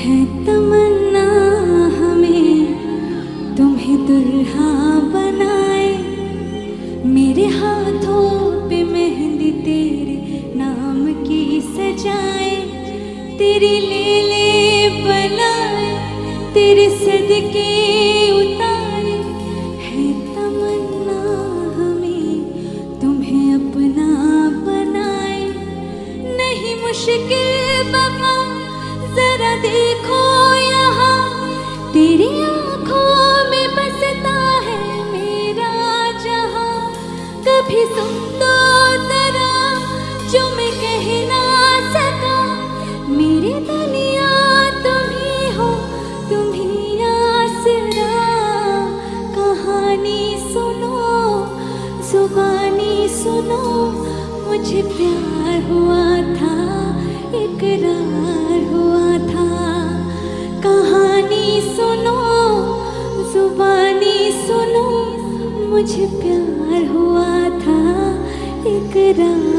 है तमन्ना हमें, तुम्हें दुल्हा बनाए। मेरे हाथों पे मेहंदी तेरे नाम की सजाए। तेरी ले ले बनाए, तेरे सदके उतारे। है तमन्ना हमें, तुम्हें अपना बनाए। नहीं मुश्किल बाबा देखो यहाँ, तेरी आँखों में बसता है मेरा जहाँ। कभी सुन जो मैं कह ना सका, मेरी दुनिया तुम ही हो, तुम ही आसरा। कहानी सुनो, जुबानी सुनो, मुझे प्यार हुआ था इकरार मुझे प्यार हुआ था एक हुआ